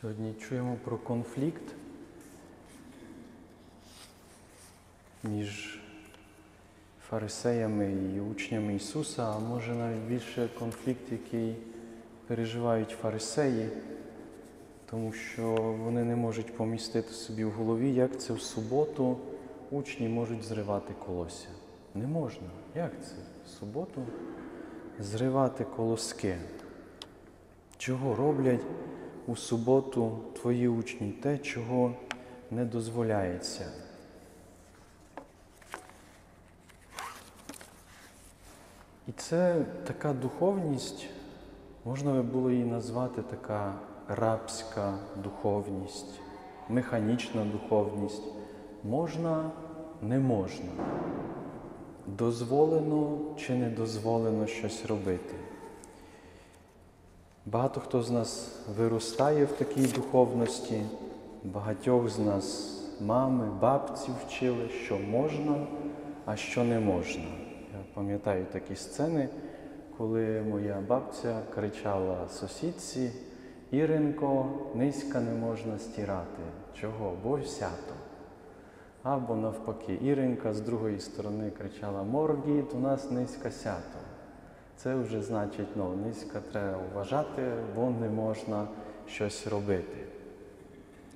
Сьогодні чуємо про конфлікт між фарисеями і учнями Ісуса, а може навіть більше конфлікт, який переживають фарисеї, тому що вони не можуть помістити собі в голові, як це в суботу учні можуть зривати колосся. Не можна. Як це? В суботу зривати колоски. Чого роблять у суботу твої учні те, чого не дозволяється? І це така духовність, можна би було її назвати така рабська духовність, механічна духовність. Можна, не можна. Дозволено чи не дозволено щось робити. Багато хто з нас виростає в такій духовності, багатьох з нас мами, бабці вчили, що можна, а що не можна. Я пам'ятаю такі сцени, коли моя бабця кричала сусідці, Іринко, низька не можна стирати. Чого? Бо сято. Або навпаки, Іринка з другої сторони кричала Моргіт, у нас низька сято. Це вже значить, ну, низько треба вважати, бо не можна щось робити.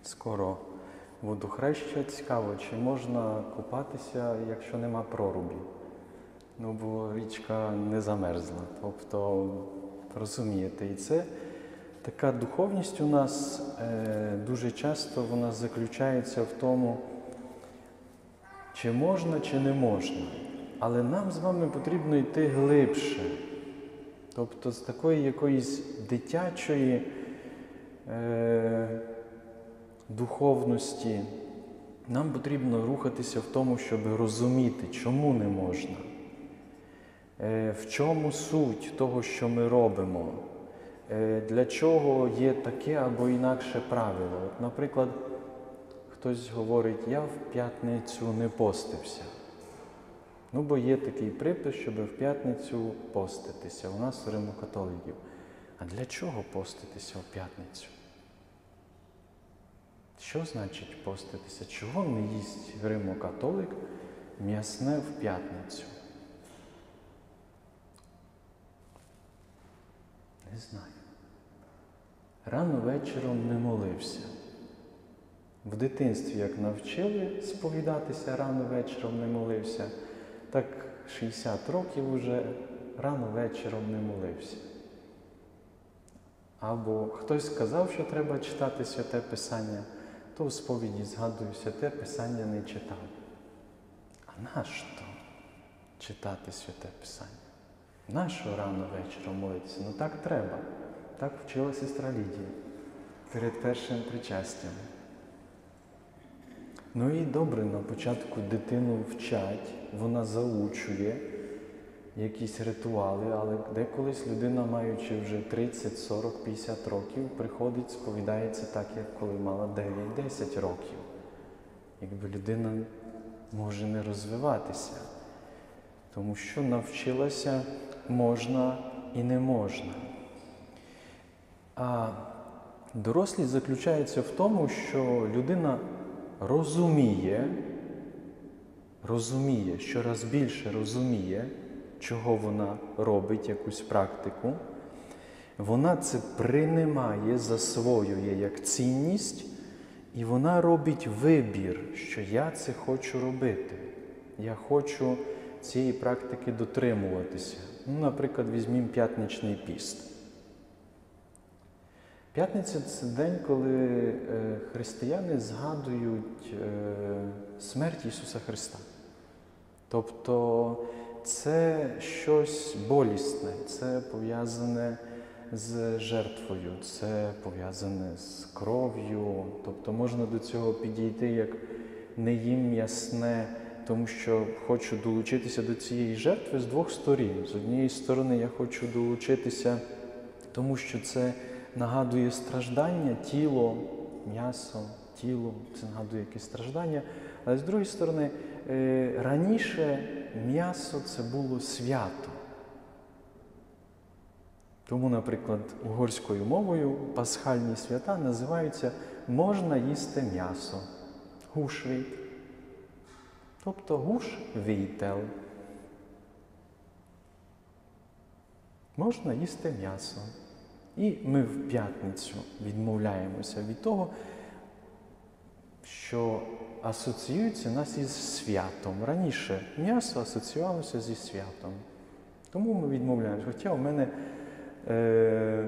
Скоро водохреща цікаво, чи можна купатися, якщо нема прорубі. Ну, бо річка не замерзла. Тобто, розумієте, і це така духовність у нас е, дуже часто вона заключається в тому, чи можна, чи не можна. Але нам з вами потрібно йти глибше. Тобто з такої якоїсь дитячої е, духовності нам потрібно рухатися в тому, щоб розуміти, чому не можна, е, в чому суть того, що ми робимо, е, для чого є таке або інакше правило. От, Наприклад, хтось говорить, я в п'ятницю не постився. Ну, бо є такий припис, щоб в п'ятницю поститися. У нас римокатоликів. А для чого поститися в п'ятницю? Що значить поститися? Чого не їсть римокатолик м'ясне в п'ятницю? Не знаю. Рано вечором не молився. В дитинстві, як навчили сповідатися, рано вечором не молився, так 60 років уже рано вечором не молився. Або хтось сказав, що треба читати святе Писання, то в сповіді згадую, святе Писання не читав. А нащо читати святе Писання? Нащо рано вечором молитися? Ну так треба. Так вчила сестра Лідія перед першим причастям. Ну і добре, на початку дитину вчать, вона заучує якісь ритуали, але деколись людина, маючи вже 30, 40, 50 років, приходить, сповідається так, як коли мала 9-10 років. Якби людина може не розвиватися, тому що навчилася можна і не можна. А дорослість заключається в тому, що людина розуміє, розуміє, щораз більше розуміє, чого вона робить якусь практику, вона це приймає, засвоює як цінність, і вона робить вибір, що я це хочу робити. Я хочу цієї практики дотримуватися. Ну, Наприклад, візьмімо п'ятничний піст. П'ятниця це день, коли е, християни згадують е, смерть Ісуса Христа. Тобто це щось болісне, це пов'язане з жертвою, це пов'язане з кров'ю. Тобто можна до цього підійти як не їм м'ясне, тому що хочу долучитися до цієї жертви з двох сторін. З однієї сторони, я хочу долучитися, тому що це нагадує страждання, тіло, м'ясо, тіло, це нагадує якісь страждання. Але з другої сторони, раніше м'ясо це було свято. Тому, наприклад, угорською мовою пасхальні свята називаються можна їсти м'ясо. Гушвейт. Тобто гуш вітел. Можна їсти м'ясо. І ми в п'ятницю відмовляємося від того, що асоціюється нас із святом. Раніше м'ясо асоціювалося зі святом. Тому ми відмовляємося. Хоча у мене е,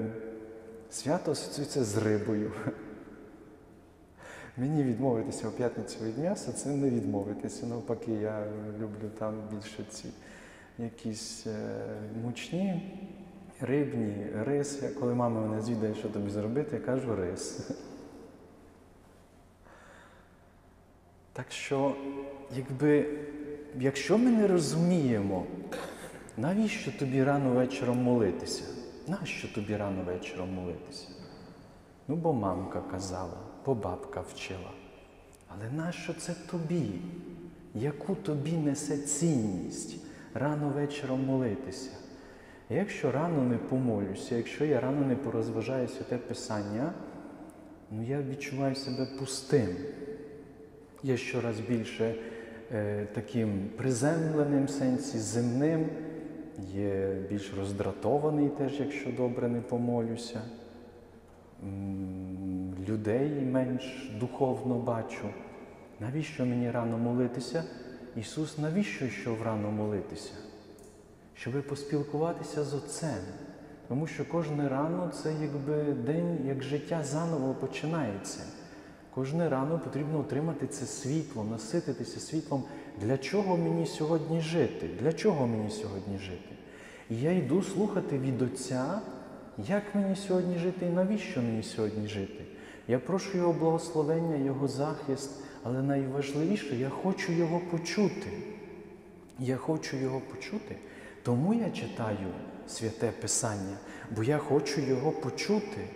свято асоціюється з рибою. Мені відмовитися у п'ятницю від м'яса це не відмовитися. Навпаки, я люблю там більше ці якісь е, мучні, рибні, рис. Коли мама мене звідає, що тобі зробити, я кажу рис. Так що, якби, якщо ми не розуміємо, навіщо тобі рано вечором молитися? Нащо тобі рано вечором молитися? Ну, бо мамка казала, бо бабка вчила. Але нащо це тобі? Яку тобі несе цінність рано вечором молитися? Якщо рано не помолюся, якщо я рано не порозважаю святе Писання, ну я відчуваю себе пустим. Я щораз більше е, таким приземленим в сенсі земним, є більш роздратований теж, якщо добре не помолюся. Людей менш духовно бачу. Навіщо мені рано молитися? Ісус, навіщо йшов рано молитися? Щоби поспілкуватися з Отцем. Тому що кожне рано це якби день, як життя заново починається. Кожне рано потрібно отримати це світло, насититися світлом. Для чого мені сьогодні жити? Для чого мені сьогодні жити? І я йду слухати від Отця, як мені сьогодні жити і навіщо мені сьогодні жити. Я прошу Його благословення, Його захист, але найважливіше, я хочу Його почути. Я хочу Його почути, тому я читаю святе Писання, бо я хочу Його почути.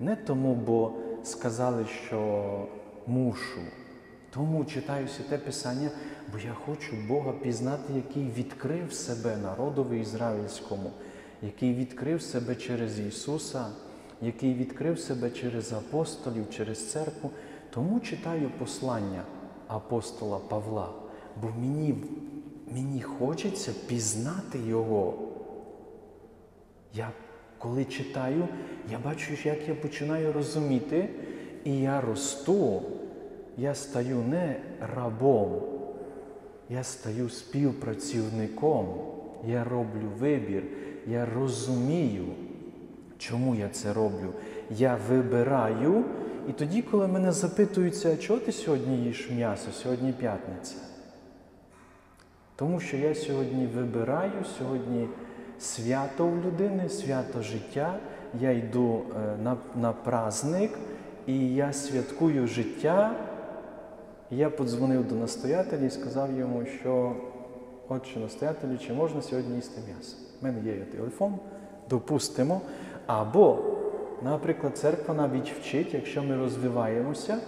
Не тому, бо сказали, що мушу. Тому читаю святе Писання, бо я хочу Бога пізнати, який відкрив себе народові ізраїльському, який відкрив себе через Ісуса, який відкрив себе через апостолів, через церкву. Тому читаю послання апостола Павла, бо мені, мені хочеться пізнати Його. Я коли читаю, я бачу, як я починаю розуміти, і я росту, я стаю не рабом, я стаю співпрацівником, я роблю вибір, я розумію, чому я це роблю. Я вибираю, і тоді, коли мене запитуються, чого ти сьогодні їш м'ясо, сьогодні п'ятниця? Тому що я сьогодні вибираю, сьогодні свято в людини, свято життя. Я йду е, на, на праздник і я святкую життя. Я подзвонив до настоятеля і сказав йому, що отче настоятелю, чи можна сьогодні їсти м'ясо? У мене є телефон, допустимо. Або, наприклад, церква навіть вчить, якщо ми розвиваємося,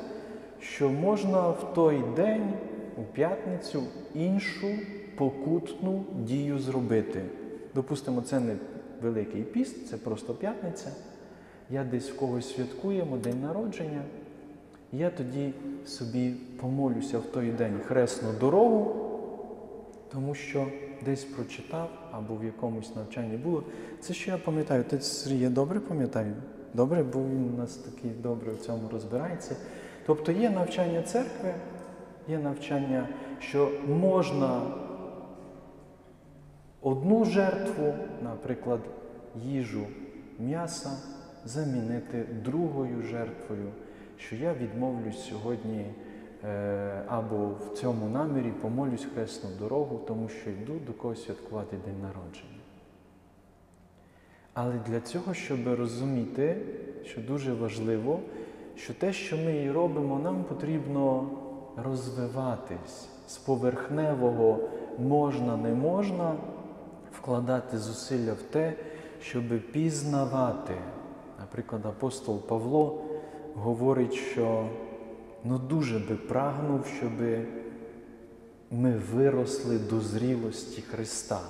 що можна в той день, у п'ятницю, іншу покутну дію зробити. Допустимо, це не Великий піст, це просто п'ятниця. Я десь в когось святкуємо день народження. Я тоді собі помолюся в той день хресну дорогу, тому що десь прочитав або в якомусь навчанні було. Це що я пам'ятаю, ти Сергій, я добре пам'ятаю? Добре, бо він у нас такий добре в цьому розбирається. Тобто є навчання церкви, є навчання, що можна одну жертву, наприклад, їжу м'яса, замінити другою жертвою, що я відмовлюсь сьогодні е, або в цьому намірі помолюсь хресну дорогу, тому що йду до когось святкувати день народження. Але для цього, щоб розуміти, що дуже важливо, що те, що ми і робимо, нам потрібно розвиватись з поверхневого можна, не можна, вкладати зусилля в те, щоб пізнавати. Наприклад, апостол Павло говорить, що ну дуже би прагнув, щоб ми виросли до зрілості Христа.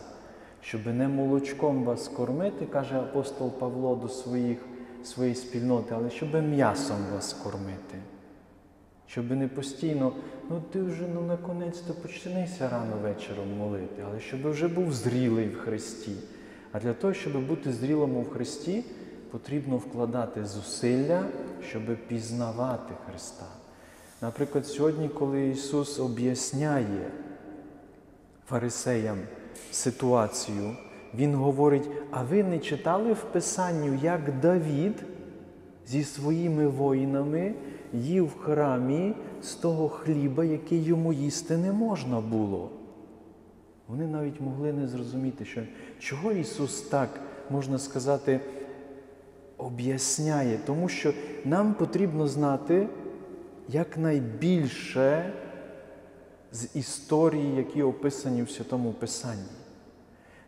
щоб не молочком вас кормити, каже апостол Павло до своїх, своєї спільноти, але щоб м'ясом вас кормити. Щоб не постійно, ну ти вже ну наконець-то почнися рано вечором молити, але щоб вже був зрілий в Христі. А для того, щоб бути зрілим в Христі, потрібно вкладати зусилля, щоб пізнавати Христа. Наприклад, сьогодні, коли Ісус об'ясняє фарисеям ситуацію, Він говорить: а ви не читали в Писанню, як Давід зі своїми воїнами їв в храмі з того хліба, який йому їсти не можна було. Вони навіть могли не зрозуміти, що чого Ісус так, можна сказати, об'ясняє, тому що нам потрібно знати якнайбільше з історії, які описані в Святому Писанні.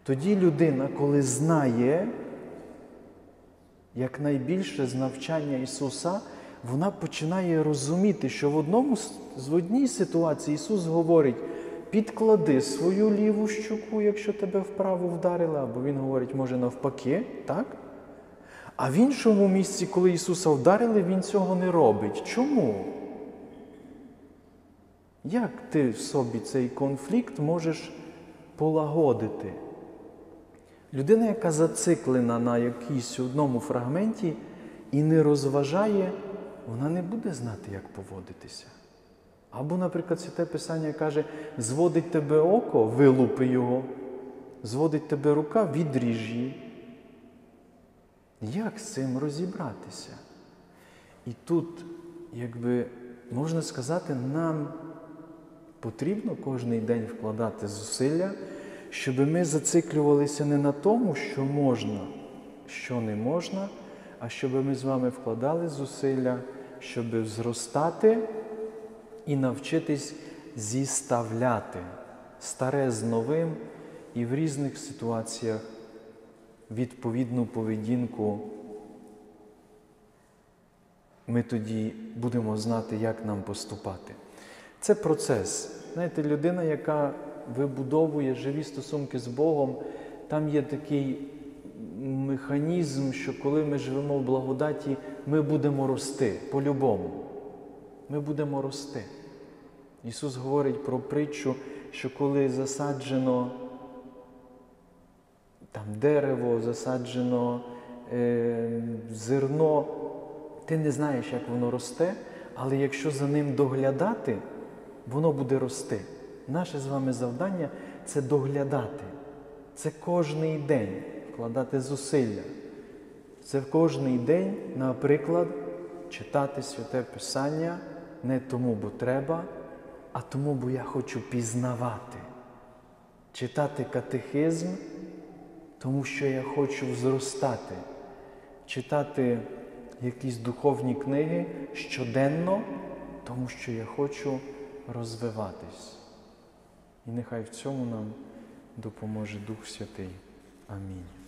Тоді людина, коли знає якнайбільше з навчання Ісуса, вона починає розуміти, що в одному з- одній ситуації Ісус говорить: підклади свою ліву щуку, якщо тебе вправо вдарили, або Він говорить, може навпаки, так? А в іншому місці, коли Ісуса вдарили, Він цього не робить. Чому? Як ти в собі цей конфлікт можеш полагодити? Людина, яка зациклена на якійсь одному фрагменті і не розважає, вона не буде знати, як поводитися. Або, наприклад, Святе Писання каже, зводить тебе око, вилупи його, зводить тебе рука, відріж її. Як з цим розібратися? І тут, якби можна сказати, нам потрібно кожен день вкладати зусилля, щоб ми зациклювалися не на тому, що можна, що не можна, а щоб ми з вами вкладали зусилля, щоб зростати і навчитись зіставляти старе з новим і в різних ситуаціях відповідну поведінку. Ми тоді будемо знати, як нам поступати. Це процес. Знаєте, людина, яка вибудовує живі стосунки з Богом, там є такий механізм, що коли ми живемо в благодаті, ми будемо рости по-любому. Ми будемо рости. Ісус говорить про притчу, що коли засаджено там дерево, засаджено е, зерно, ти не знаєш, як воно росте, але якщо за ним доглядати, воно буде рости. Наше з вами завдання це доглядати. Це кожний день вкладати зусилля. Це в кожний день, наприклад, читати святе Писання не тому, бо треба, а тому, бо я хочу пізнавати. Читати катехизм, тому що я хочу зростати. Читати якісь духовні книги щоденно, тому що я хочу розвиватись. І нехай в цьому нам допоможе Дух Святий. Амінь.